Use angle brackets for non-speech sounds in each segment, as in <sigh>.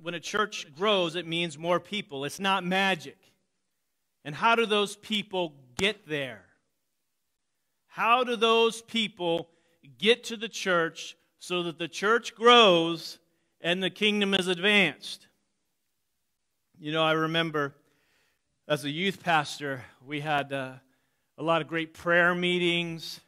when a church grows, it means more people. It's not magic. And how do those people get there? How do those people get to the church so that the church grows and the kingdom is advanced? You know, I remember as a youth pastor, we had uh, a lot of great prayer meetings.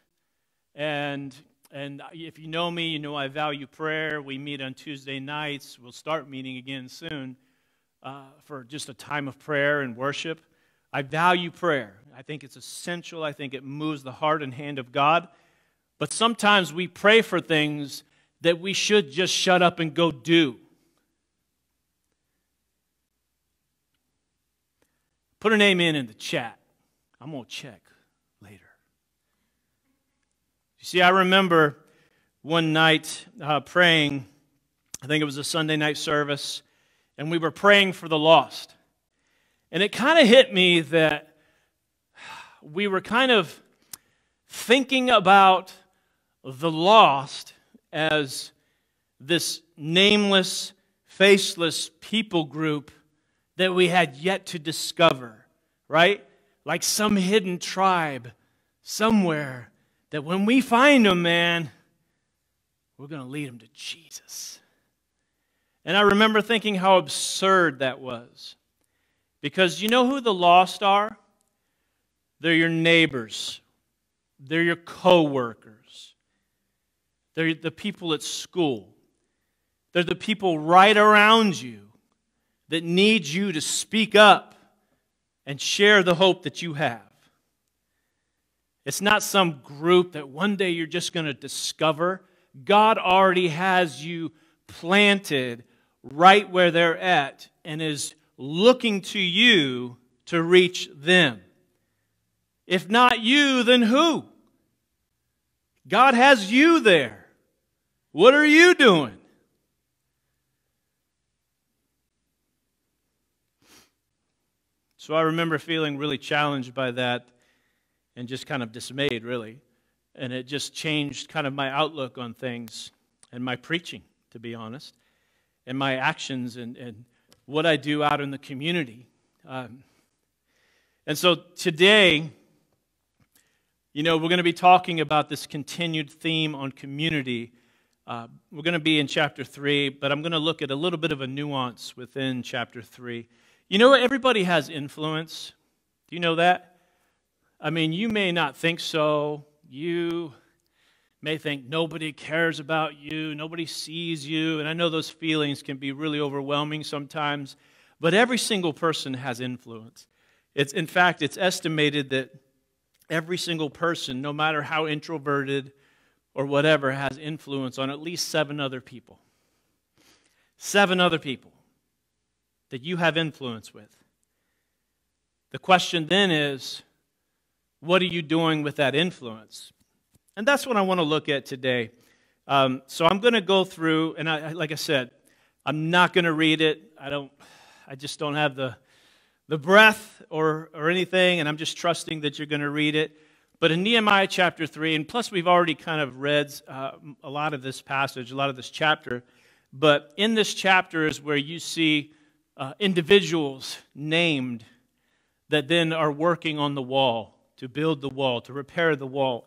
And, and if you know me, you know I value prayer. We meet on Tuesday nights. We'll start meeting again soon uh, for just a time of prayer and worship. I value prayer. I think it's essential. I think it moves the heart and hand of God. But sometimes we pray for things that we should just shut up and go do. Put an amen in the chat. I'm going to check later. You see, I remember one night uh, praying, I think it was a Sunday night service, and we were praying for the lost. And it kind of hit me that we were kind of thinking about the lost as this nameless, faceless people group that we had yet to discover, right? Like some hidden tribe somewhere that when we find them, man, we're going to lead them to Jesus. And I remember thinking how absurd that was. Because you know who the lost are? They're your neighbors. They're your coworkers. They're the people at school. They're the people right around you that need you to speak up and share the hope that you have. It's not some group that one day you're just going to discover. God already has you planted right where they're at and is looking to you to reach them. If not you, then who? God has you there. What are you doing? So I remember feeling really challenged by that and just kind of dismayed, really. And it just changed kind of my outlook on things and my preaching, to be honest, and my actions and, and what I do out in the community. Um, and so today, you know, we're going to be talking about this continued theme on community. Uh, we're going to be in chapter 3, but I'm going to look at a little bit of a nuance within chapter 3. You know, everybody has influence. Do you know that? I mean, you may not think so. You may think nobody cares about you, nobody sees you. And I know those feelings can be really overwhelming sometimes. But every single person has influence. It's, in fact, it's estimated that every single person, no matter how introverted or whatever, has influence on at least seven other people. Seven other people that you have influence with. The question then is, what are you doing with that influence? And that's what I want to look at today. Um, so I'm going to go through, and I, like I said, I'm not going to read it. I don't. I just don't have the the breath or or anything, and I'm just trusting that you're going to read it. But in Nehemiah chapter three, and plus we've already kind of read uh, a lot of this passage, a lot of this chapter. But in this chapter is where you see uh, individuals named that then are working on the wall to build the wall, to repair the wall.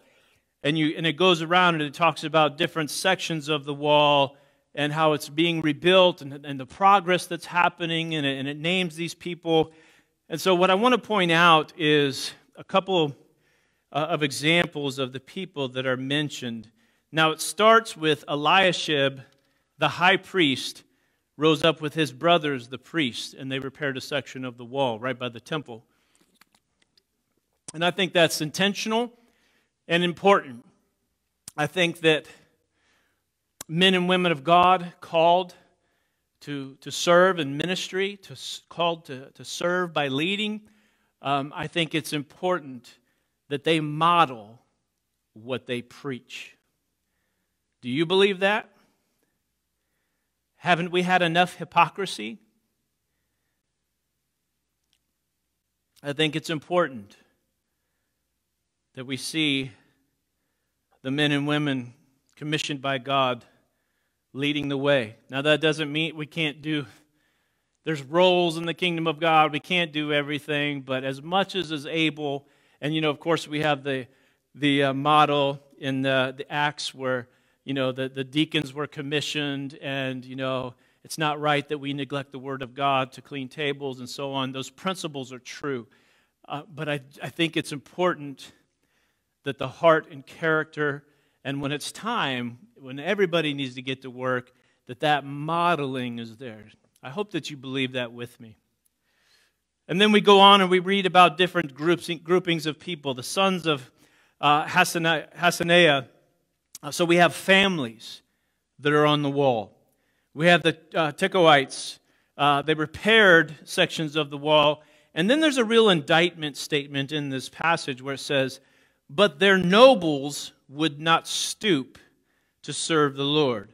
And, you, and it goes around and it talks about different sections of the wall and how it's being rebuilt and, and the progress that's happening, and it, and it names these people. And so, what I want to point out is a couple uh, of examples of the people that are mentioned. Now, it starts with Eliashib, the high priest, rose up with his brothers, the priests, and they repaired a section of the wall right by the temple. And I think that's intentional and important. I think that men and women of God called to, to serve in ministry, to, called to, to serve by leading, um, I think it's important that they model what they preach. Do you believe that? Haven't we had enough hypocrisy? I think it's important that we see the men and women commissioned by God leading the way. Now, that doesn't mean we can't do there's roles in the kingdom of God. We can't do everything, but as much as is able, and you know, of course, we have the the uh, model in the, the Acts where you know the, the deacons were commissioned, and you know it's not right that we neglect the word of God to clean tables and so on. Those principles are true, uh, but I, I think it's important that the heart and character, and when it's time, when everybody needs to get to work, that that modeling is there. I hope that you believe that with me. And then we go on and we read about different groups, groupings of people. The sons of uh, Hassenaah. Uh, so we have families that are on the wall. We have the uh, Tekoites. Uh, they repaired sections of the wall. And then there's a real indictment statement in this passage where it says, But their nobles would not stoop to serve the Lord.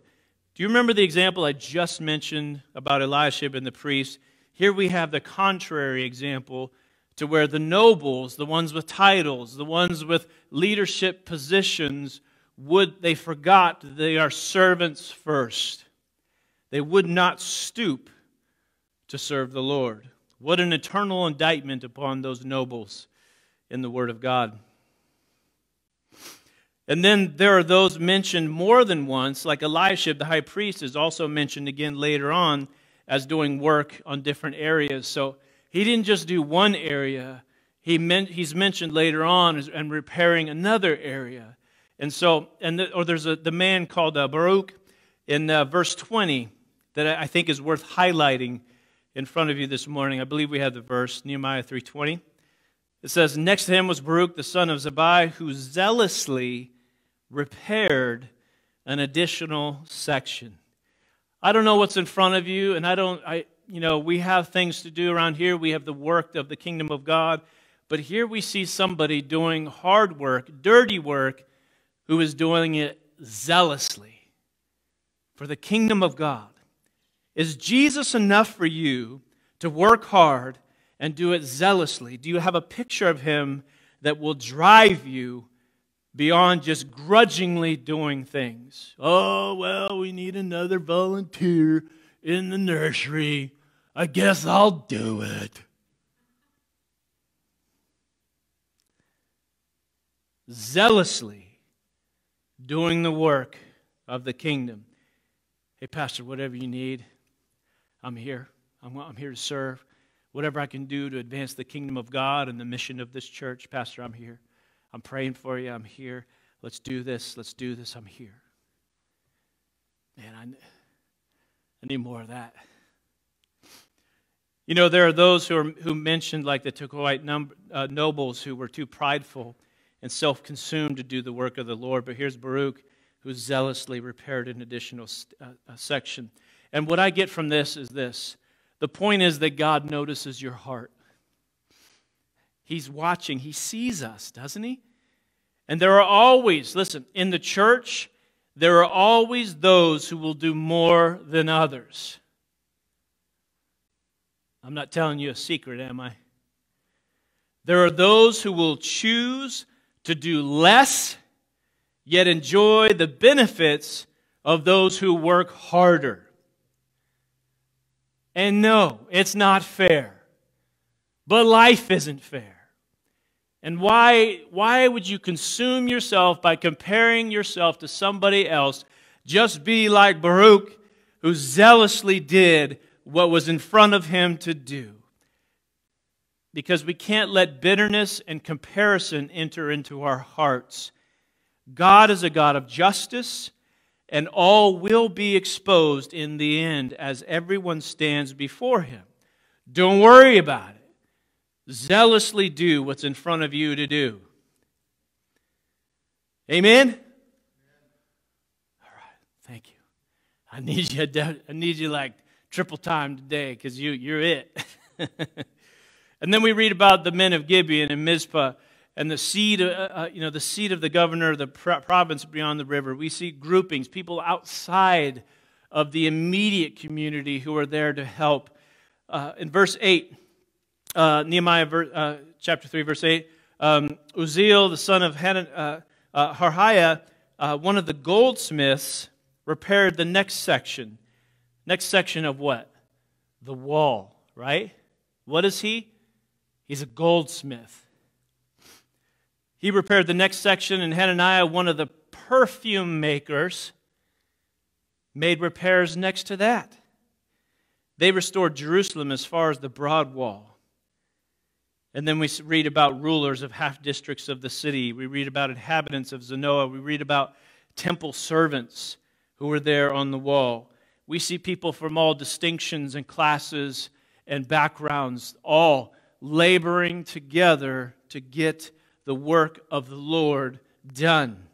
Do you remember the example I just mentioned about Eliashib and the priest? Here we have the contrary example to where the nobles, the ones with titles, the ones with leadership positions, would they forgot they are servants first. They would not stoop to serve the Lord. What an eternal indictment upon those nobles in the Word of God. And then there are those mentioned more than once, like Eliashib, the high priest, is also mentioned again later on as doing work on different areas. So he didn't just do one area, he meant, he's mentioned later on as, and repairing another area. And so, and the, or there's a, the man called uh, Baruch in uh, verse 20 that I think is worth highlighting in front of you this morning. I believe we have the verse, Nehemiah 3.20. It says, Next to him was Baruch, the son of Zabbai, who zealously repaired an additional section. I don't know what's in front of you, and I don't, I, you know, we have things to do around here. We have the work of the kingdom of God. But here we see somebody doing hard work, dirty work, who is doing it zealously for the kingdom of God. Is Jesus enough for you to work hard and do it zealously? Do you have a picture of him that will drive you beyond just grudgingly doing things. Oh, well, we need another volunteer in the nursery. I guess I'll do it. Zealously doing the work of the kingdom. Hey, Pastor, whatever you need, I'm here. I'm, I'm here to serve. Whatever I can do to advance the kingdom of God and the mission of this church, Pastor, I'm here. I'm praying for you. I'm here. Let's do this. Let's do this. I'm here. Man, I, I need more of that. You know, there are those who, are, who mentioned, like the Tekoite num- uh, nobles, who were too prideful and self consumed to do the work of the Lord. But here's Baruch, who zealously repaired an additional uh, section. And what I get from this is this the point is that God notices your heart. He's watching. He sees us, doesn't he? And there are always, listen, in the church, there are always those who will do more than others. I'm not telling you a secret, am I? There are those who will choose to do less, yet enjoy the benefits of those who work harder. And no, it's not fair. But life isn't fair. And why, why would you consume yourself by comparing yourself to somebody else? Just be like Baruch, who zealously did what was in front of him to do. Because we can't let bitterness and comparison enter into our hearts. God is a God of justice, and all will be exposed in the end as everyone stands before him. Don't worry about it zealously do what's in front of you to do. Amen? All right, thank you. I need you, I <laughs> need you like triple time today because you, you're it. <laughs> and then we read about the men of Gibeon and Mizpah and the seed, uh, uh, you know, the seat of the governor of the province beyond the river. We see groupings, people outside of the immediate community who are there to help. Uh, in verse 8, uh, Nehemiah uh, chapter 3, verse 8. Um, Uzziel, the son of Han- uh, uh, Harhaiah, uh, one of the goldsmiths, repaired the next section. Next section of what? the wall, right? What is he? He's a goldsmith. He repaired the next section, and Hananiah, one of the perfume makers, made repairs next to that. They restored Jerusalem as far as the broad wall. And then we read about rulers of half districts of the city. We read about inhabitants of Zanoah. We read about temple servants who were there on the wall. We see people from all distinctions and classes and backgrounds, all laboring together to get the work of the Lord done.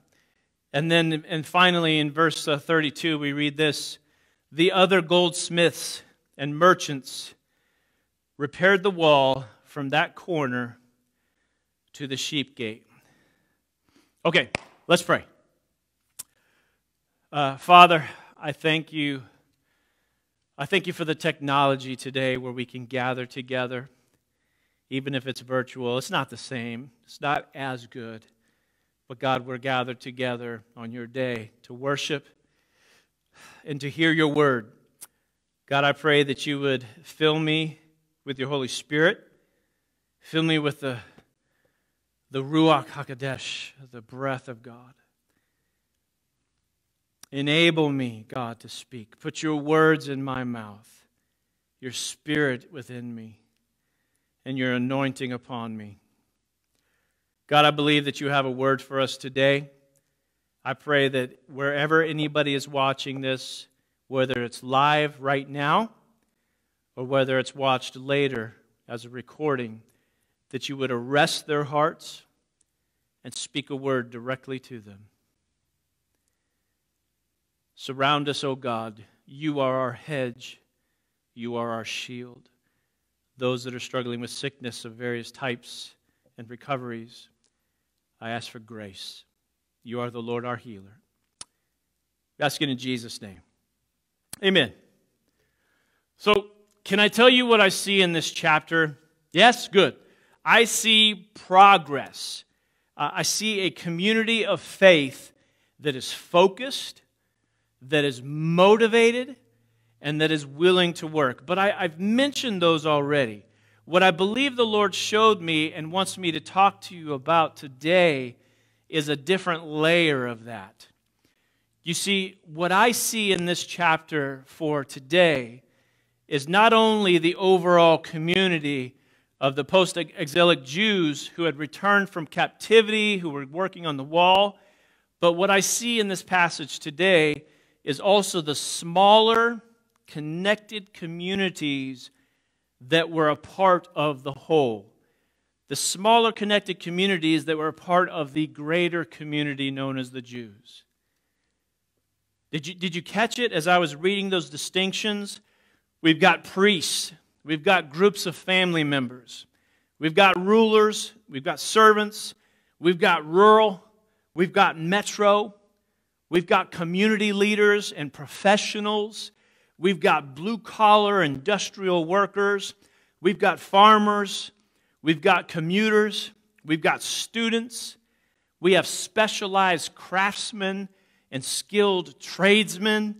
And then, and finally, in verse uh, 32, we read this The other goldsmiths and merchants repaired the wall from that corner to the sheep gate. Okay, let's pray. Uh, Father, I thank you. I thank you for the technology today where we can gather together, even if it's virtual. It's not the same, it's not as good. But God, we're gathered together on your day to worship and to hear your word. God, I pray that you would fill me with your Holy Spirit, fill me with the, the Ruach HaKodesh, the breath of God. Enable me, God, to speak. Put your words in my mouth, your spirit within me, and your anointing upon me. God, I believe that you have a word for us today. I pray that wherever anybody is watching this, whether it's live right now or whether it's watched later as a recording, that you would arrest their hearts and speak a word directly to them. Surround us, O God. You are our hedge, you are our shield. Those that are struggling with sickness of various types and recoveries, I ask for grace. You are the Lord our healer. We ask it in Jesus' name. Amen. So, can I tell you what I see in this chapter? Yes? Good. I see progress. Uh, I see a community of faith that is focused, that is motivated, and that is willing to work. But I, I've mentioned those already. What I believe the Lord showed me and wants me to talk to you about today is a different layer of that. You see, what I see in this chapter for today is not only the overall community of the post exilic Jews who had returned from captivity, who were working on the wall, but what I see in this passage today is also the smaller, connected communities that were a part of the whole. The smaller connected communities that were a part of the greater community known as the Jews. Did you, did you catch it as I was reading those distinctions? We've got priests, we've got groups of family members, we've got rulers, we've got servants, we've got rural, we've got metro, we've got community leaders and professionals, We've got blue collar industrial workers. We've got farmers. We've got commuters. We've got students. We have specialized craftsmen and skilled tradesmen.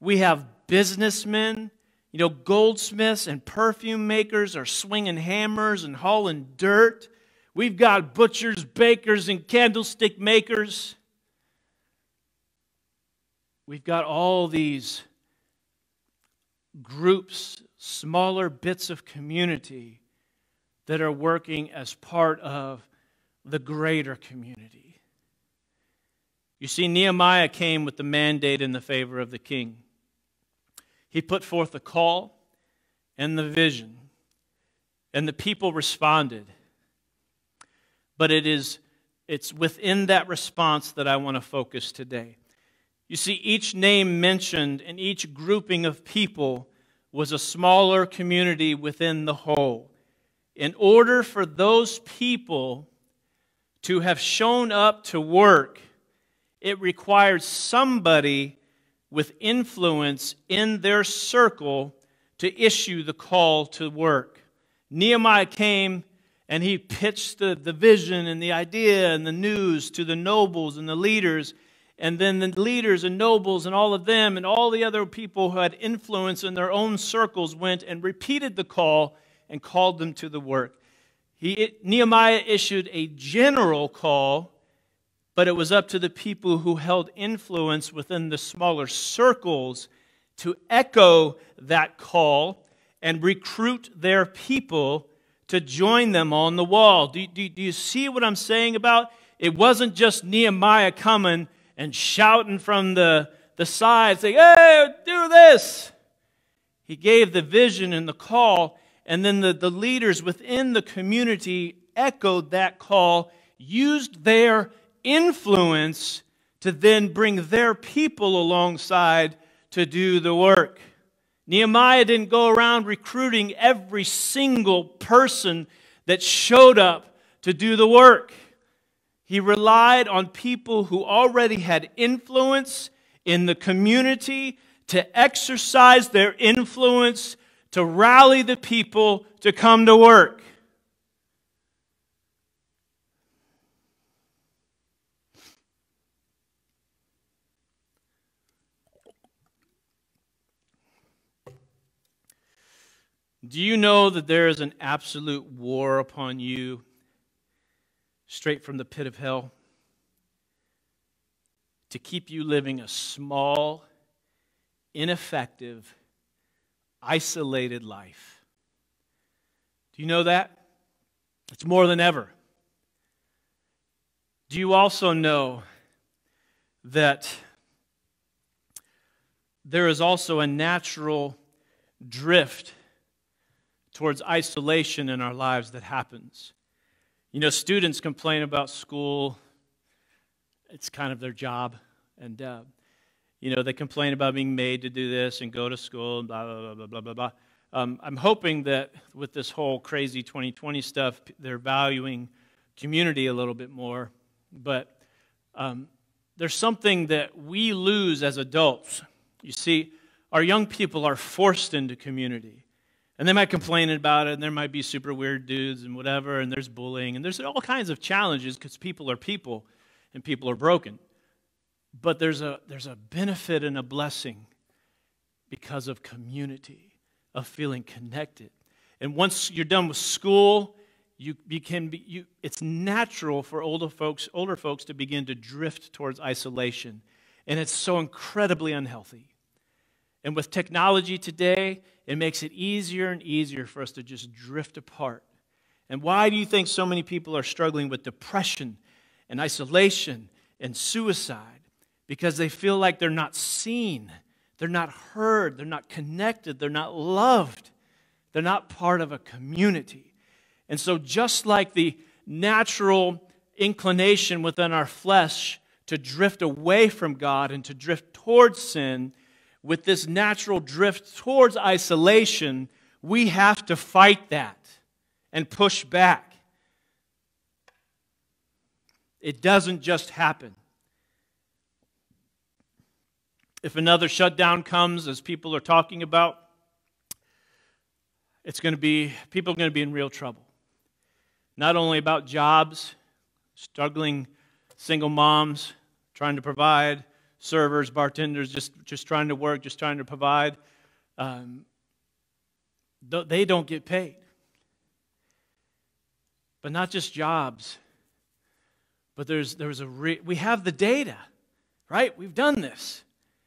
We have businessmen. You know, goldsmiths and perfume makers are swinging hammers and hauling dirt. We've got butchers, bakers, and candlestick makers. We've got all these groups, smaller bits of community that are working as part of the greater community. You see, Nehemiah came with the mandate in the favor of the king. He put forth the call and the vision, and the people responded. But it is it's within that response that I want to focus today. You see, each name mentioned and each grouping of people was a smaller community within the whole. In order for those people to have shown up to work, it required somebody with influence in their circle to issue the call to work. Nehemiah came and he pitched the, the vision and the idea and the news to the nobles and the leaders and then the leaders and nobles and all of them and all the other people who had influence in their own circles went and repeated the call and called them to the work. He, Nehemiah issued a general call, but it was up to the people who held influence within the smaller circles to echo that call and recruit their people to join them on the wall. Do, do, do you see what I'm saying about? It wasn't just Nehemiah coming and shouting from the, the side, saying, Hey, do this. He gave the vision and the call, and then the, the leaders within the community echoed that call, used their influence to then bring their people alongside to do the work. Nehemiah didn't go around recruiting every single person that showed up to do the work. He relied on people who already had influence in the community to exercise their influence to rally the people to come to work. Do you know that there is an absolute war upon you straight from the pit of hell to keep you living a small, ineffective, isolated life? Do you know that? It's more than ever. Do you also know that there is also a natural drift? Towards isolation in our lives that happens. You know, students complain about school, it's kind of their job. And, uh, you know, they complain about being made to do this and go to school and blah, blah, blah, blah, blah, blah. Um, I'm hoping that with this whole crazy 2020 stuff, they're valuing community a little bit more. But um, there's something that we lose as adults. You see, our young people are forced into community. And they might complain about it, and there might be super weird dudes and whatever, and there's bullying, and there's all kinds of challenges because people are people and people are broken. But there's a, there's a benefit and a blessing because of community, of feeling connected. And once you're done with school, you, you can be, you, it's natural for older folks, older folks to begin to drift towards isolation. And it's so incredibly unhealthy. And with technology today, it makes it easier and easier for us to just drift apart. And why do you think so many people are struggling with depression and isolation and suicide? Because they feel like they're not seen, they're not heard, they're not connected, they're not loved, they're not part of a community. And so, just like the natural inclination within our flesh to drift away from God and to drift towards sin, with this natural drift towards isolation, we have to fight that and push back. It doesn't just happen. If another shutdown comes, as people are talking about, it's going to be, people are going to be in real trouble. Not only about jobs, struggling single moms trying to provide, servers, bartenders, just, just trying to work, just trying to provide, um, they don't get paid. But not just jobs, but there's, there's a re- we have the data, right? We've done this.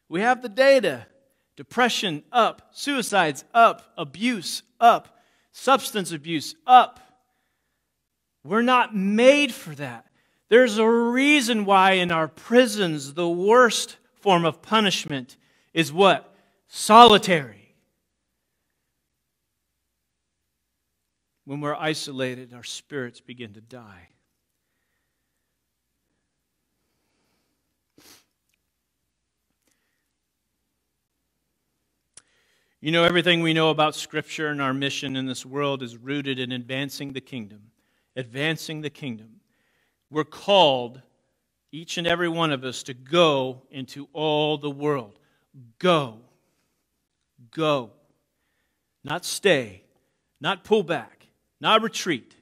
We have the data. Depression up, suicides up, abuse up, substance abuse up. We're not made for that. There's a reason why in our prisons the worst form of punishment is what? Solitary. When we're isolated, our spirits begin to die. You know, everything we know about Scripture and our mission in this world is rooted in advancing the kingdom. Advancing the kingdom. We're called, each and every one of us, to go into all the world. Go. Go. Not stay, not pull back, not retreat,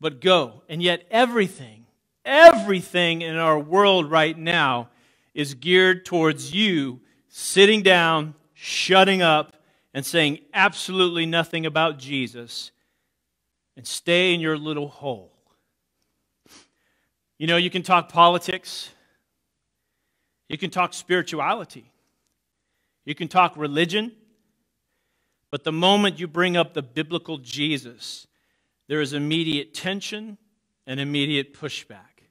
but go. And yet, everything, everything in our world right now is geared towards you sitting down, shutting up, and saying absolutely nothing about Jesus and stay in your little hole. You know, you can talk politics, you can talk spirituality, you can talk religion, but the moment you bring up the biblical Jesus, there is immediate tension and immediate pushback.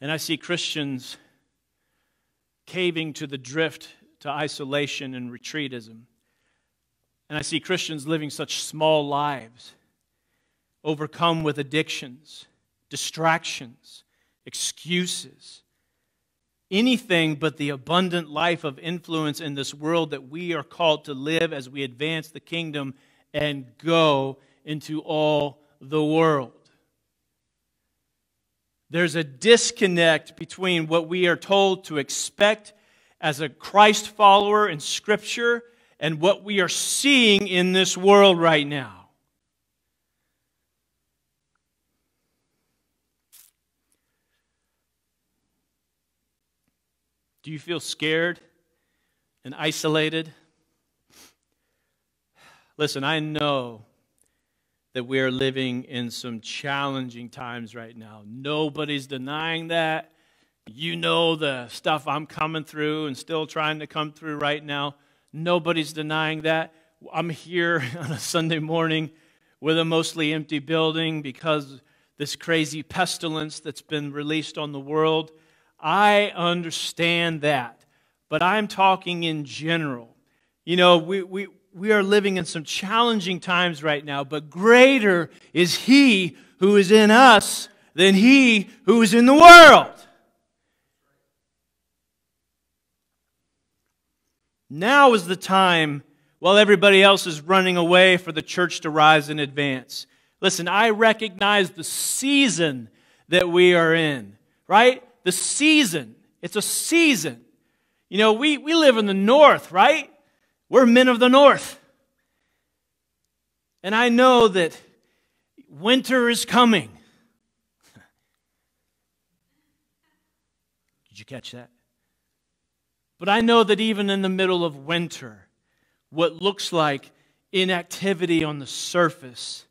And I see Christians caving to the drift to isolation and retreatism. And I see Christians living such small lives, overcome with addictions, distractions, excuses, anything but the abundant life of influence in this world that we are called to live as we advance the kingdom and go into all the world. There's a disconnect between what we are told to expect as a Christ follower in Scripture and what we are seeing in this world right now. Do you feel scared and isolated? Listen, I know that we are living in some challenging times right now. Nobody's denying that. You know the stuff I'm coming through and still trying to come through right now. Nobody's denying that. I'm here <laughs> on a Sunday morning with a mostly empty building because this crazy pestilence that's been released on the world. I understand that. But I'm talking in general. You know, we, we, we are living in some challenging times right now, but greater is He who is in us than He who is in the world. Now is the time while everybody else is running away for the church to rise and advance. Listen, I recognize the season that we are in, right? The season. It's a season. You know, we, we live in the north, right? We're men of the north. And I know that winter is coming. <laughs> Did you catch that? But I know that even in the middle of winter, what looks like inactivity on the surface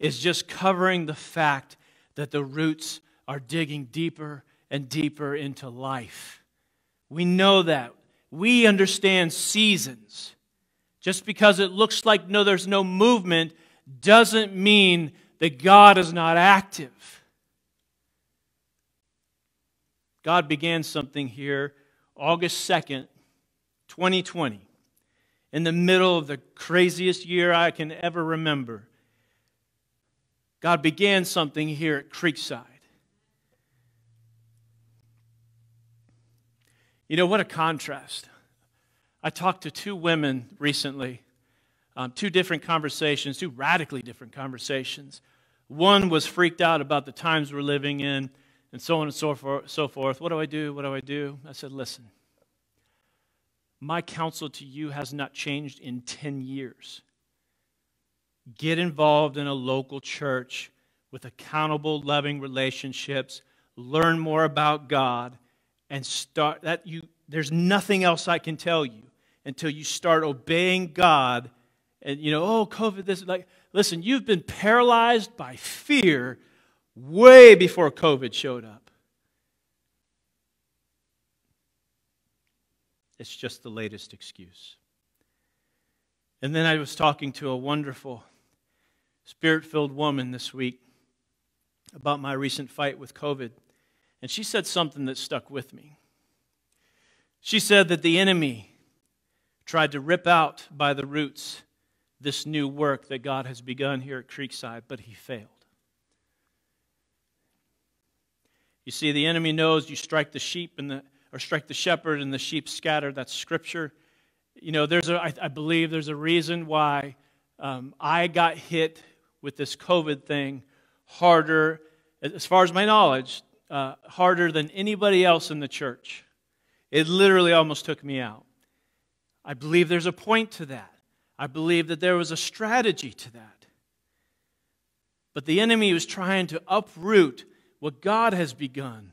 is just covering the fact that the roots are digging deeper and deeper into life. We know that. We understand seasons. Just because it looks like no, there's no movement doesn't mean that God is not active. God began something here August 2nd, 2020, in the middle of the craziest year I can ever remember. God began something here at Creekside. You know, what a contrast. I talked to two women recently, um, two different conversations, two radically different conversations. One was freaked out about the times we're living in and so on and so forth. So forth. What do I do? What do I do? I said, listen, my counsel to you has not changed in 10 years. Get involved in a local church with accountable, loving relationships. Learn more about God and start that you there's nothing else I can tell you until you start obeying God and you know, oh, COVID, this is like listen, you've been paralyzed by fear way before COVID showed up. It's just the latest excuse. And then I was talking to a wonderful spirit filled woman this week about my recent fight with COVID. And she said something that stuck with me. She said that the enemy tried to rip out by the roots this new work that God has begun here at Creekside, but he failed. You see, the enemy knows you strike the sheep and the or strike the shepherd and the sheep scatter. That's scripture. You know, there's a, I, I believe there's a reason why um, I got hit with this COVID thing harder, as far as my knowledge, uh, harder than anybody else in the church. It literally almost took me out. I believe there's a point to that. I believe that there was a strategy to that. But the enemy was trying to uproot what God has begun.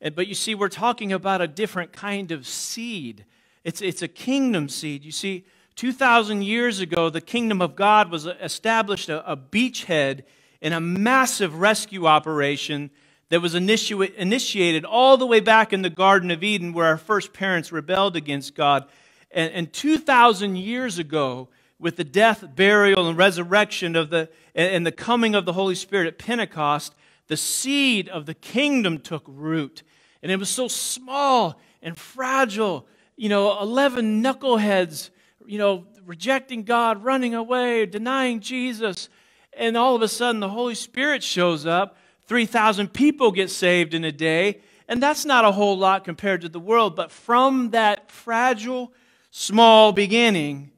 And, but you see, we're talking about a different kind of seed. It's, it's a kingdom seed. You see, 2,000 years ago, the kingdom of God was established a, a beachhead in a massive rescue operation that was initiate, initiated all the way back in the Garden of Eden where our first parents rebelled against God. And, and 2,000 years ago, with the death, burial, and resurrection of the, and the coming of the Holy Spirit at Pentecost, the seed of the kingdom took root. And it was so small and fragile. You know, 11 knuckleheads, you know, rejecting God, running away, denying Jesus. And all of a sudden, the Holy Spirit shows up 3,000 people get saved in a day, and that's not a whole lot compared to the world. But from that fragile, small beginning,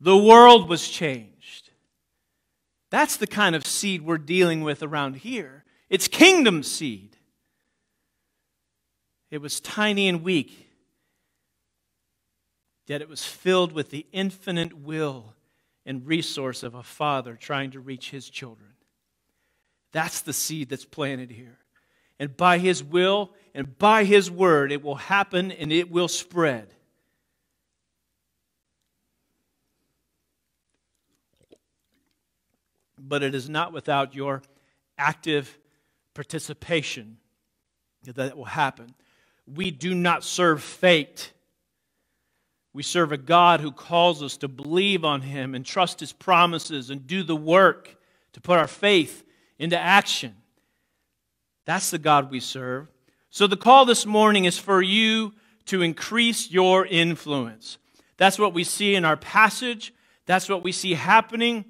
the world was changed. That's the kind of seed we're dealing with around here. It's kingdom seed. It was tiny and weak, yet it was filled with the infinite will and resource of a father trying to reach his children. That's the seed that's planted here. And by His will and by His word, it will happen and it will spread. But it is not without your active participation that it will happen. We do not serve fate. We serve a God who calls us to believe on Him and trust His promises and do the work to put our faith into action. That's the God we serve. So the call this morning is for you to increase your influence. That's what we see in our passage. That's what we see happening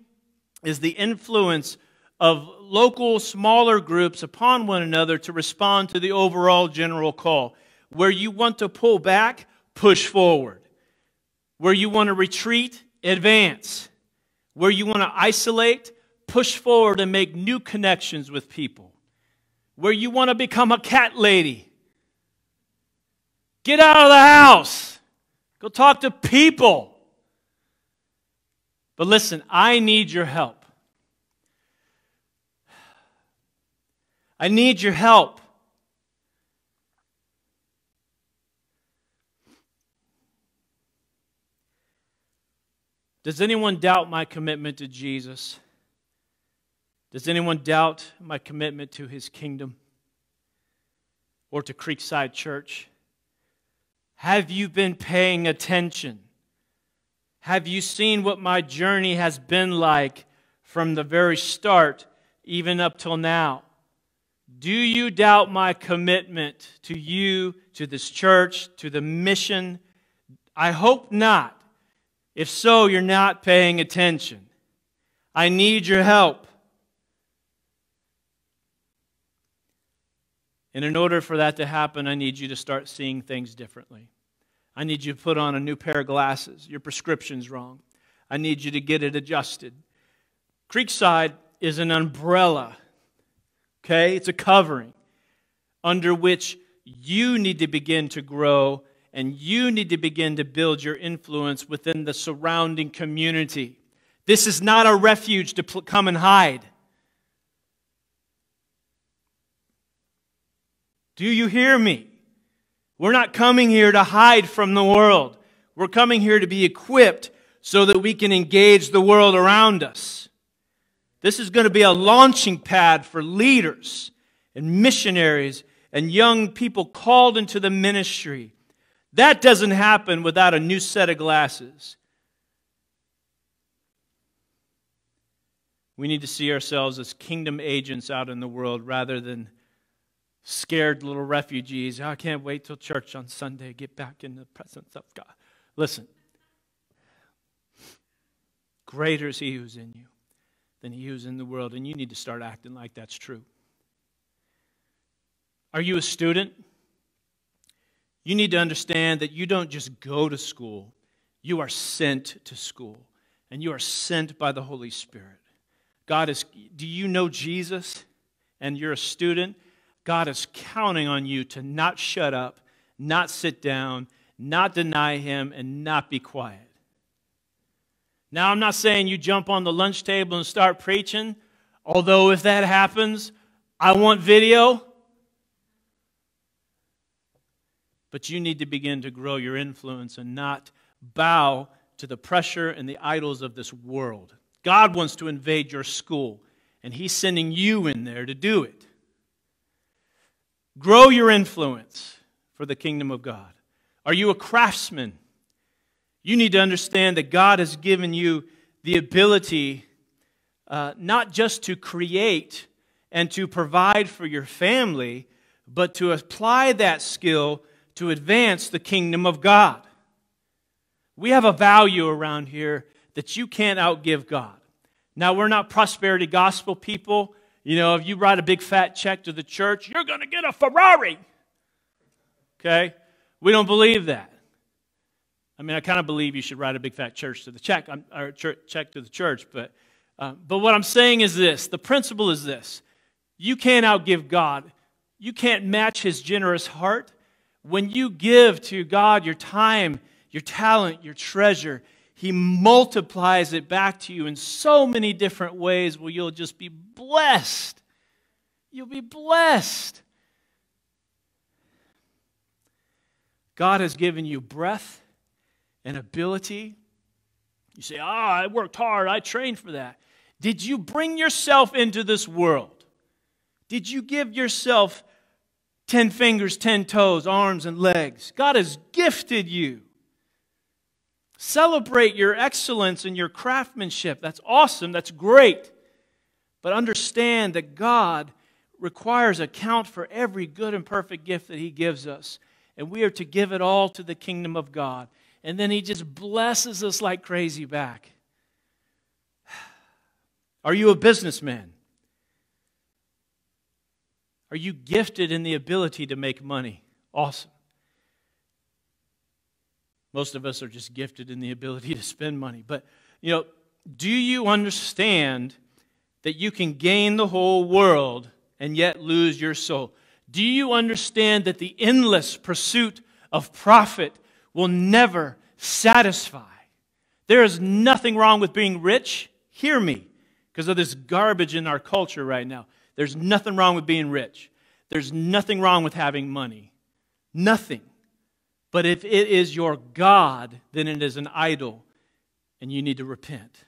is the influence of local smaller groups upon one another to respond to the overall general call. Where you want to pull back, push forward. Where you want to retreat, advance. Where you want to isolate, push forward and make new connections with people. Where you want to become a cat lady, get out of the house, go talk to people. But listen, I need your help. I need your help. Does anyone doubt my commitment to Jesus? Does anyone doubt my commitment to his kingdom or to Creekside Church? Have you been paying attention? Have you seen what my journey has been like from the very start, even up till now? Do you doubt my commitment to you, to this church, to the mission? I hope not. If so, you're not paying attention. I need your help. And in order for that to happen, I need you to start seeing things differently. I need you to put on a new pair of glasses. Your prescription's wrong. I need you to get it adjusted. Creekside is an umbrella, okay? It's a covering under which you need to begin to grow and you need to begin to build your influence within the surrounding community. This is not a refuge to come and hide. Do you hear me? We're not coming here to hide from the world. We're coming here to be equipped so that we can engage the world around us. This is going to be a launching pad for leaders and missionaries and young people called into the ministry. That doesn't happen without a new set of glasses. We need to see ourselves as kingdom agents out in the world rather than scared little refugees. Oh, I can't wait till church on Sunday, get back in the presence of God. Listen, greater is He who's in you than He who's in the world, and you need to start acting like that's true. Are you a student? You need to understand that you don't just go to school, you are sent to school, and you are sent by the Holy Spirit. God is, do you know Jesus and you're a student? God is counting on you to not shut up, not sit down, not deny Him, and not be quiet. Now, I'm not saying you jump on the lunch table and start preaching. Although, if that happens, I want video. But you need to begin to grow your influence and not bow to the pressure and the idols of this world. God wants to invade your school, and He's sending you in there to do it. Grow your influence for the kingdom of God. Are you a craftsman? You need to understand that God has given you the ability uh, not just to create and to provide for your family, but to apply that skill to advance the kingdom of God. We have a value around here that you can't outgive God. Now, we're not prosperity gospel people. You know, if you write a big fat check to the church, you're going to get a Ferrari. Okay? We don't believe that. I mean, I kind of believe you should write a big fat church to the check, or check to the church, but, uh, but what I'm saying is this the principle is this you can't outgive God, you can't match His generous heart. When you give to God your time, your talent, your treasure, He multiplies it back to you in so many different ways where you'll just be blessed. You'll be blessed. God has given you breath and ability. You say, Ah, I worked hard, I trained for that. Did you bring yourself into this world? Did you give yourself 10 fingers, 10 toes, arms, and legs? God has gifted you. Celebrate your excellence and your craftsmanship. That's awesome. That's great. But understand that God requires account for every good and perfect gift that He gives us. And we are to give it all to the kingdom of God and then he just blesses us like crazy back. <sighs> Are you a businessman? Are you gifted in the ability to make money? Awesome. Most of us are just gifted in the ability to spend money. But, you know, do you understand that you can gain the whole world and yet lose your soul? Do you understand that the endless pursuit of profit will never satisfy. There is nothing wrong with being rich. Hear me, because of this garbage in our culture right now. There's nothing wrong with being rich. There's nothing wrong with having money. Nothing. But if it is your God, then it is an idol, and you need to repent.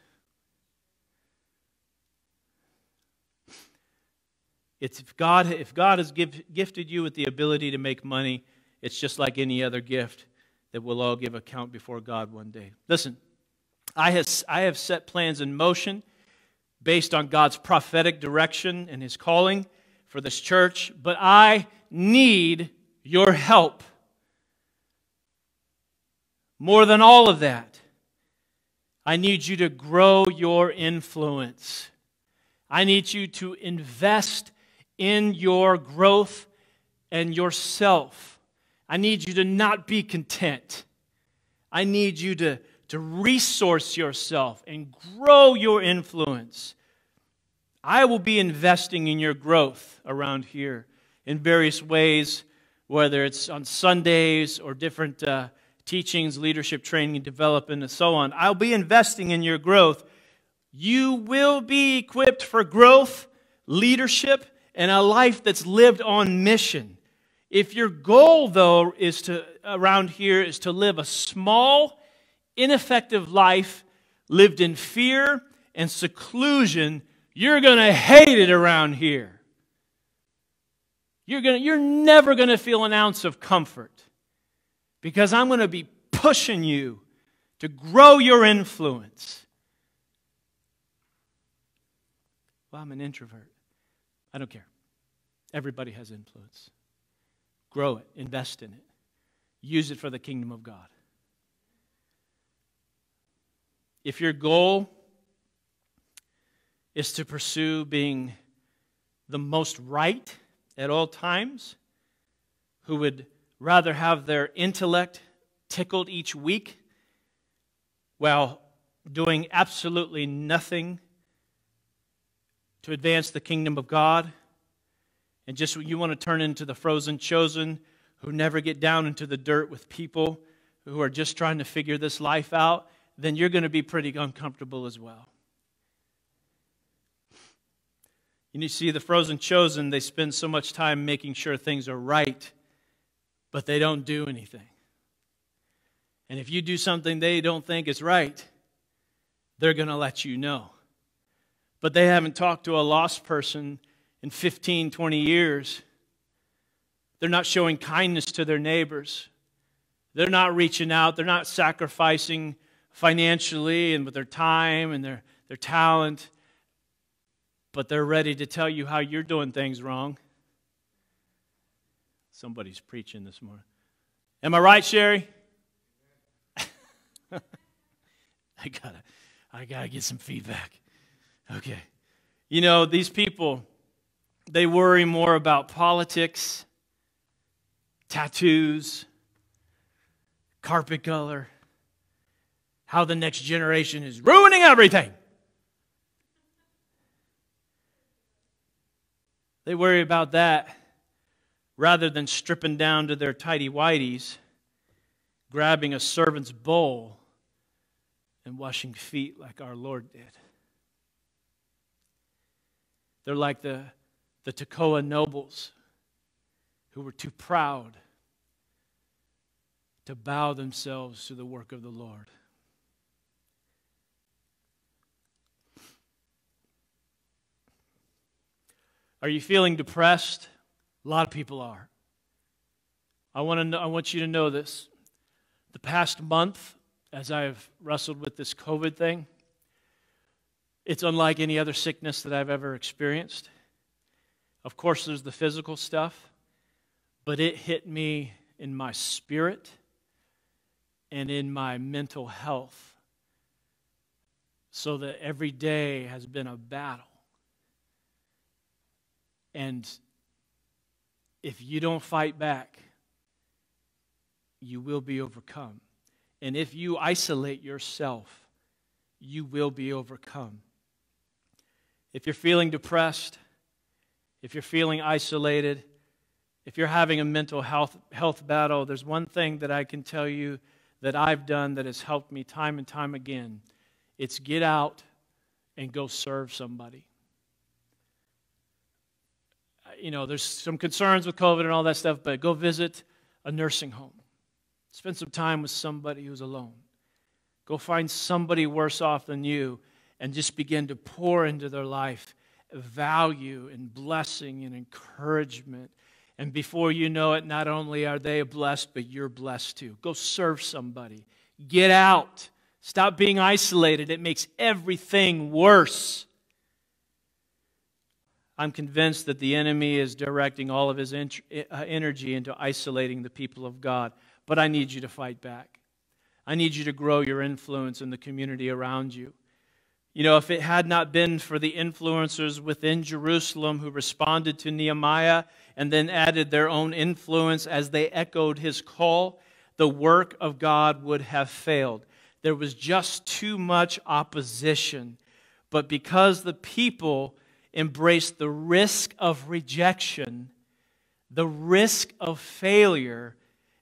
It's if God, if God has give, gifted you with the ability to make money, it's just like any other gift that we'll all give account before God one day. Listen, I have, I have set plans in motion based on God's prophetic direction and His calling for this church, but I need your help. More than all of that, I need you to grow your influence. I need you to invest in your growth and yourself. I need you to not be content. I need you to, to resource yourself and grow your influence. I will be investing in your growth around here in various ways, whether it's on Sundays or different uh, teachings, leadership training, development, and so on. I'll be investing in your growth. You will be equipped for growth, leadership, and a life that's lived on mission. If your goal, though, is to, around here, is to live a small, ineffective life lived in fear and seclusion, you're going to hate it around here. You're, gonna, you're never going to feel an ounce of comfort because I'm going to be pushing you to grow your influence. Well, I'm an introvert. I don't care. Everybody has influence. Grow it, invest in it, use it for the kingdom of God. If your goal is to pursue being the most right at all times, who would rather have their intellect tickled each week while doing absolutely nothing to advance the kingdom of God, and just you want to turn into the frozen chosen who never get down into the dirt with people who are just trying to figure this life out, then you're going to be pretty uncomfortable as well. And You see, the frozen chosen, they spend so much time making sure things are right, but they don't do anything. And if you do something they don't think is right, they're going to let you know. But they haven't talked to a lost person in 15, 20 years. They're not showing kindness to their neighbors. They're not reaching out. They're not sacrificing financially and with their time and their, their talent. But they're ready to tell you how you're doing things wrong. Somebody's preaching this morning. Am I right, Sherry? <laughs> I gotta, I gotta get some feedback. Okay. You know, these people, they worry more about politics, tattoos, carpet color, how the next generation is ruining everything. They worry about that rather than stripping down to their tidy whities, grabbing a servant's bowl, and washing feet like our Lord did. They're like the, the Tekoa nobles who were too proud to bow themselves to the work of the Lord. Are you feeling depressed? A lot of people are. I want, to I want you to know this. The past month, as I've wrestled with this COVID thing, it's unlike any other sickness that I've ever experienced. Of course, there's the physical stuff, but it hit me in my spirit and in my mental health. So that every day has been a battle. And if you don't fight back, you will be overcome. And if you isolate yourself, you will be overcome. If you're feeling depressed, if you're feeling isolated, if you're having a mental health, health battle, there's one thing that I can tell you that I've done that has helped me time and time again. It's get out and go serve somebody. You know, there's some concerns with COVID and all that stuff, but go visit a nursing home. Spend some time with somebody who's alone. Go find somebody worse off than you and just begin to pour into their life value and blessing and encouragement and before you know it, not only are they blessed, but you're blessed too. Go serve somebody. Get out. Stop being isolated. It makes everything worse. I'm convinced that the enemy is directing all of his uh, energy into isolating the people of God. But I need you to fight back. I need you to grow your influence in the community around you. You know, if it had not been for the influencers within Jerusalem who responded to Nehemiah and then added their own influence as they echoed his call, the work of God would have failed. There was just too much opposition. But because the people embraced the risk of rejection, the risk of failure,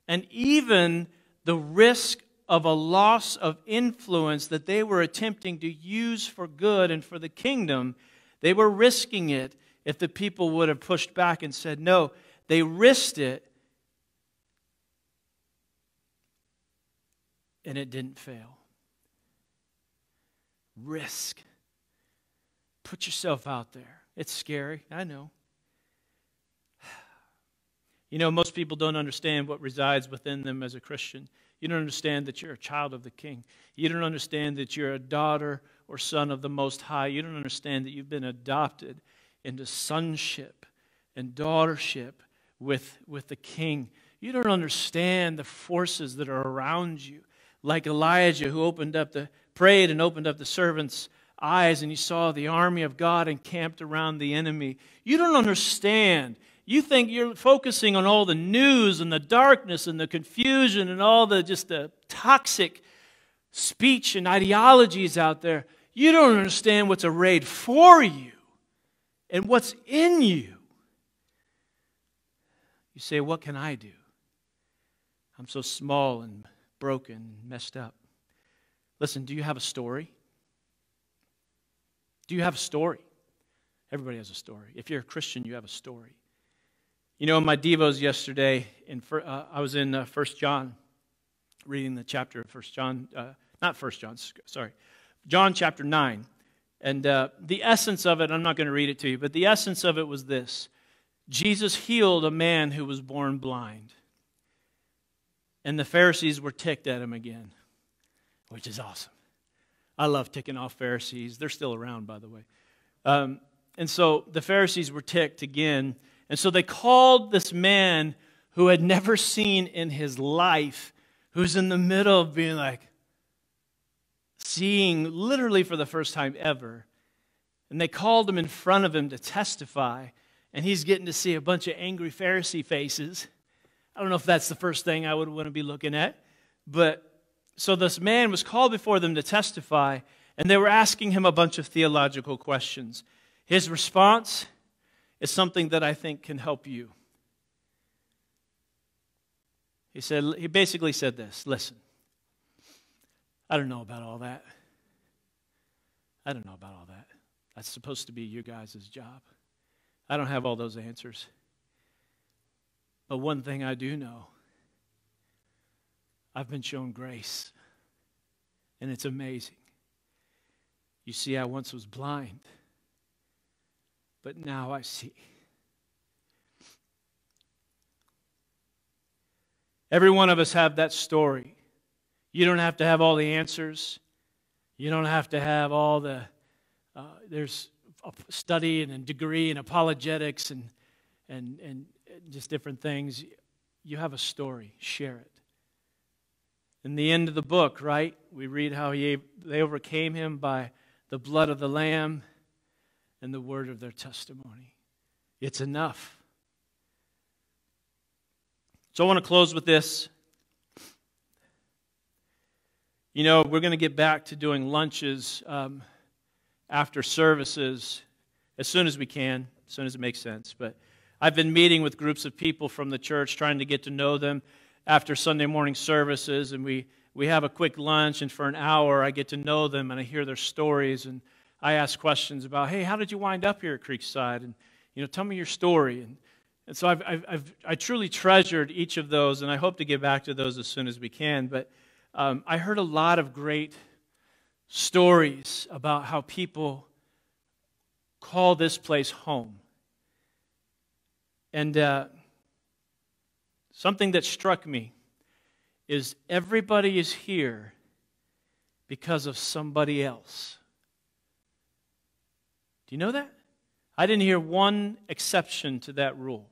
and even the risk of a loss of influence that they were attempting to use for good and for the kingdom, they were risking it if the people would have pushed back and said no. They risked it, and it didn't fail. Risk. Put yourself out there. It's scary, I know. <sighs> You know, most people don't understand what resides within them as a Christian. You don't understand that you're a child of the King. You don't understand that you're a daughter or son of the Most High. You don't understand that you've been adopted into sonship and daughtership with, with the King. You don't understand the forces that are around you. Like Elijah, who opened up the, prayed and opened up the servant's eyes, and he saw the army of God encamped around the enemy. You don't understand you think you're focusing on all the news and the darkness and the confusion and all the just the toxic speech and ideologies out there. You don't understand what's arrayed for you and what's in you. You say, What can I do? I'm so small and broken, and messed up. Listen, do you have a story? Do you have a story? Everybody has a story. If you're a Christian, you have a story. You know, in my devos yesterday, in, uh, I was in uh, 1 John, reading the chapter of 1 John, uh, not 1 John, sorry, John chapter 9. And uh, the essence of it, I'm not going to read it to you, but the essence of it was this Jesus healed a man who was born blind. And the Pharisees were ticked at him again, which is awesome. I love ticking off Pharisees. They're still around, by the way. Um, and so the Pharisees were ticked again. And so they called this man who had never seen in his life, who's in the middle of being like, seeing literally for the first time ever. And they called him in front of him to testify. And he's getting to see a bunch of angry Pharisee faces. I don't know if that's the first thing I would want to be looking at. But so this man was called before them to testify, and they were asking him a bunch of theological questions. His response is something that I think can help you. He said he basically said this, listen. I don't know about all that. I don't know about all that. That's supposed to be you guys' job. I don't have all those answers. But one thing I do know I've been shown grace, and it's amazing. You see, I once was blind but now I see. Every one of us have that story. You don't have to have all the answers. You don't have to have all the, uh, there's a study and a degree and apologetics and, and, and just different things. You have a story, share it. In the end of the book, right, we read how he, they overcame him by the blood of the Lamb and the word of their testimony. It's enough. So I want to close with this. You know, we're going to get back to doing lunches um, after services as soon as we can, as soon as it makes sense. But I've been meeting with groups of people from the church, trying to get to know them after Sunday morning services, and we, we have a quick lunch, and for an hour I get to know them and I hear their stories and I ask questions about, hey, how did you wind up here at Creekside? And, you know, tell me your story. And, and so I've, I've, I've I truly treasured each of those, and I hope to get back to those as soon as we can. But um, I heard a lot of great stories about how people call this place home. And uh, something that struck me is everybody is here because of somebody else you know that? I didn't hear one exception to that rule.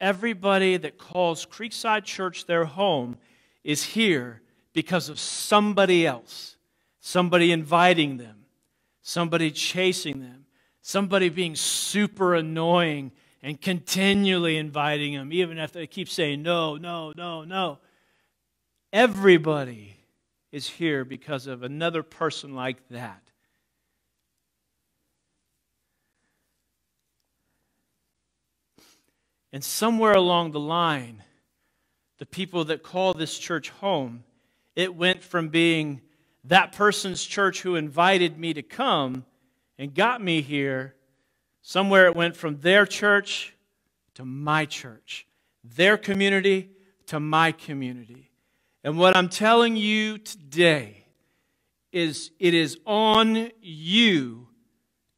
Everybody that calls Creekside Church their home is here because of somebody else, somebody inviting them, somebody chasing them, somebody being super annoying and continually inviting them, even if they keep saying no, no, no, no. Everybody is here because of another person like that. And somewhere along the line, the people that call this church home, it went from being that person's church who invited me to come and got me here, somewhere it went from their church to my church, their community to my community. And what I'm telling you today is it is on you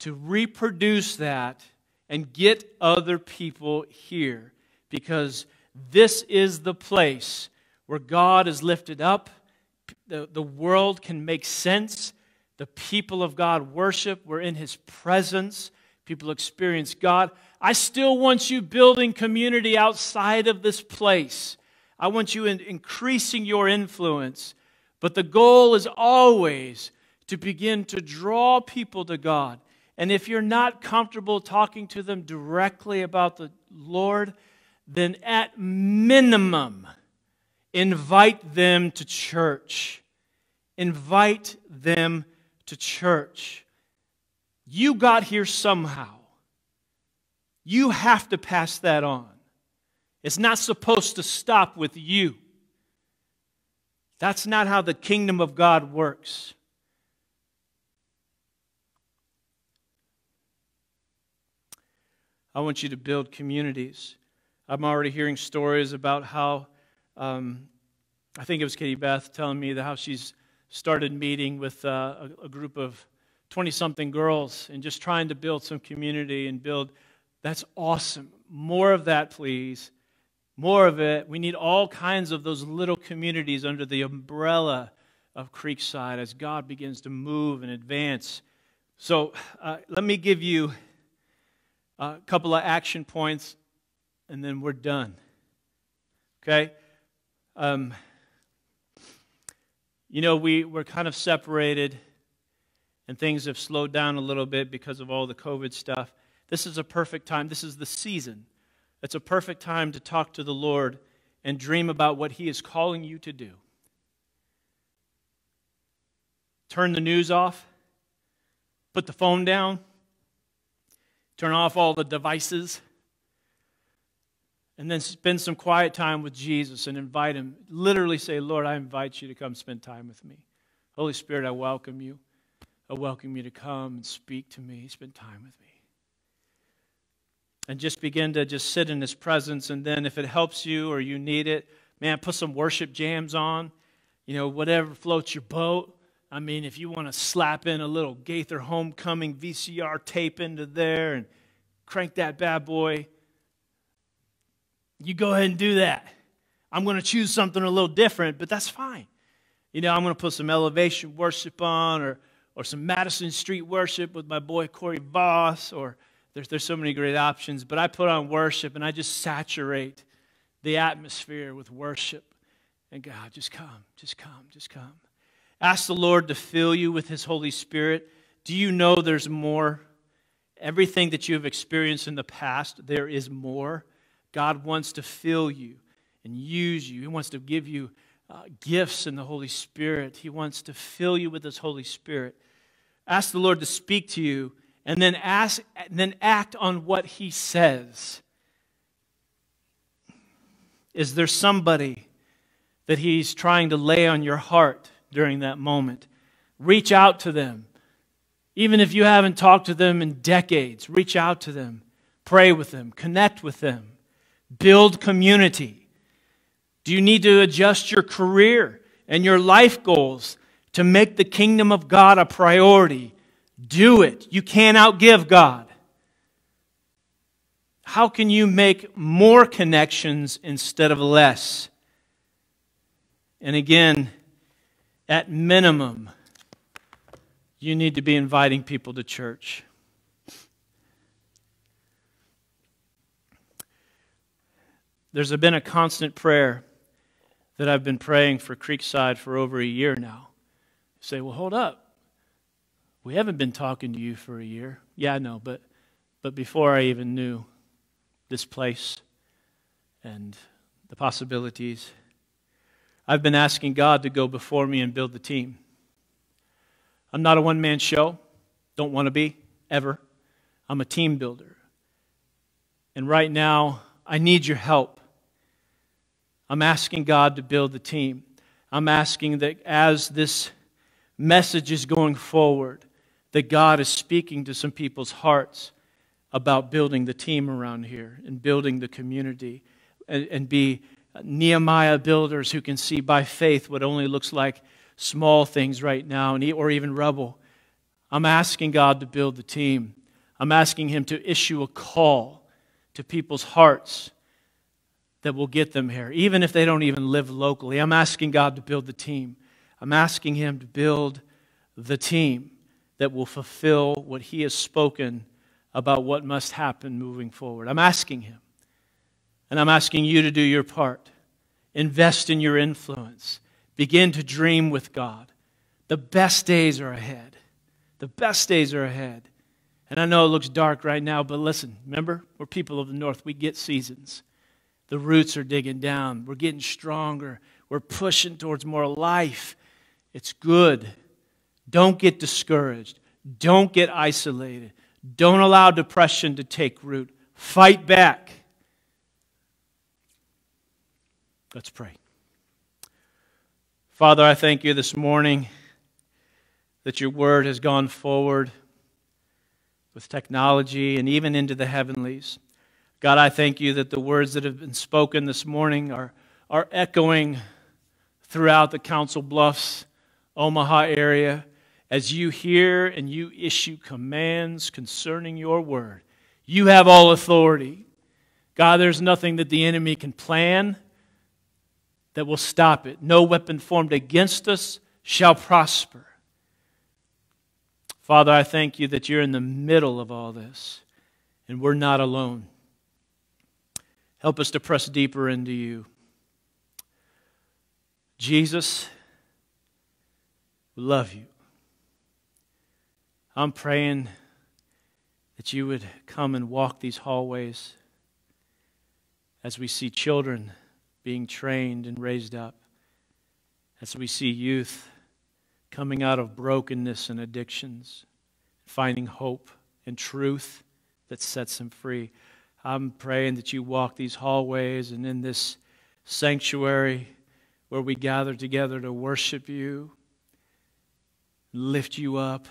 to reproduce that and get other people here because this is the place where God is lifted up. The, the world can make sense. The people of God worship. We're in His presence. People experience God. I still want you building community outside of this place. I want you in increasing your influence. But the goal is always to begin to draw people to God. And if you're not comfortable talking to them directly about the Lord, then at minimum, invite them to church. Invite them to church. You got here somehow. You have to pass that on. It's not supposed to stop with you. That's not how the kingdom of God works. I want you to build communities. I'm already hearing stories about how, um, I think it was Katie Beth telling me that how she's started meeting with uh, a, a group of 20 something girls and just trying to build some community and build. That's awesome. More of that, please. More of it. We need all kinds of those little communities under the umbrella of Creekside as God begins to move and advance. So uh, let me give you a couple of action points and then we're done. Okay? Um, you know, we, we're kind of separated and things have slowed down a little bit because of all the COVID stuff. This is a perfect time. This is the season. It's a perfect time to talk to the Lord and dream about what He is calling you to do. Turn the news off, put the phone down, turn off all the devices, and then spend some quiet time with Jesus and invite Him. Literally say, Lord, I invite you to come spend time with me. Holy Spirit, I welcome you. I welcome you to come and speak to me, spend time with me. And just begin to just sit in his presence. And then if it helps you or you need it, man, put some worship jams on. You know, whatever floats your boat. I mean, if you want to slap in a little Gaither Homecoming VCR tape into there and crank that bad boy, you go ahead and do that. I'm going to choose something a little different, but that's fine. You know, I'm going to put some elevation worship on or or some Madison Street worship with my boy Corey Voss, or there's, there's so many great options. But I put on worship and I just saturate the atmosphere with worship. And God, just come, just come, just come. Ask the Lord to fill you with His Holy Spirit. Do you know there's more? Everything that you have experienced in the past, there is more. God wants to fill you and use you. He wants to give you uh, gifts in the Holy Spirit. He wants to fill you with His Holy Spirit. Ask the Lord to speak to you, and then ask, then act on what He says. Is there somebody that He's trying to lay on your heart during that moment? Reach out to them. Even if you haven't talked to them in decades, reach out to them. Pray with them. Connect with them. Build community. Do you need to adjust your career and your life goals to make the kingdom of God a priority? Do it. You can't outgive God. How can you make more connections instead of less? And again, at minimum, you need to be inviting people to church. There's been a constant prayer that I've been praying for Creekside for over a year now. You say, well, hold up. We haven't been talking to you for a year. Yeah, I know, but, but before I even knew this place and the possibilities, I've been asking God to go before me and build the team. I'm not a one man show, don't want to be, ever. I'm a team builder. And right now, I need your help. I'm asking God to build the team. I'm asking that as this message is going forward, that God is speaking to some people's hearts about building the team around here and building the community and, and be Nehemiah builders who can see by faith what only looks like small things right now or even rubble. I'm asking God to build the team. I'm asking Him to issue a call to people's hearts that will get them here, even if they don't even live locally. I'm asking God to build the team. I'm asking Him to build the team that will fulfill what He has spoken about what must happen moving forward. I'm asking Him. And I'm asking you to do your part. Invest in your influence. Begin to dream with God. The best days are ahead. The best days are ahead. And I know it looks dark right now, but listen, remember, we're people of the North. We get seasons. The roots are digging down. We're getting stronger. We're pushing towards more life. It's good. Don't get discouraged. Don't get isolated. Don't allow depression to take root. Fight back. Let's pray. Father, I thank you this morning that your word has gone forward. with technology and even into the heavenlies. God, I thank you that the words that have been spoken this morning are, are echoing throughout the Council Bluffs, Omaha area as you hear and you issue commands concerning your word. You have all authority. God, there's nothing that the enemy can plan that will stop it. No weapon formed against us shall prosper. Father, I thank you that you're in the middle of all this and we're not alone. Help us to press deeper into you. Jesus, we love you. I'm praying that you would come and walk these hallways as we see children being trained and raised up, as we see youth coming out of brokenness and addictions, finding hope and truth that sets them free. I'm praying that you walk these hallways and in this sanctuary where we gather together to worship you, lift you up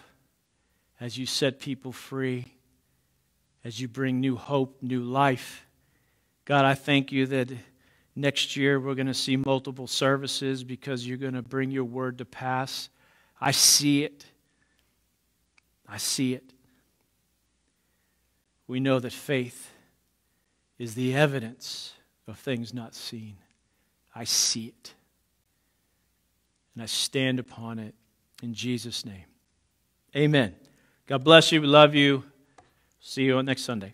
as you set people free, as you bring new hope, new life. God, I thank you that next year we're going to see multiple services because you're going to bring your word to pass. I see it. I see it. We know that faith is the evidence of things not seen. I see it. And I stand upon it in Jesus' name. Amen. God bless you. We love you. See you on next Sunday.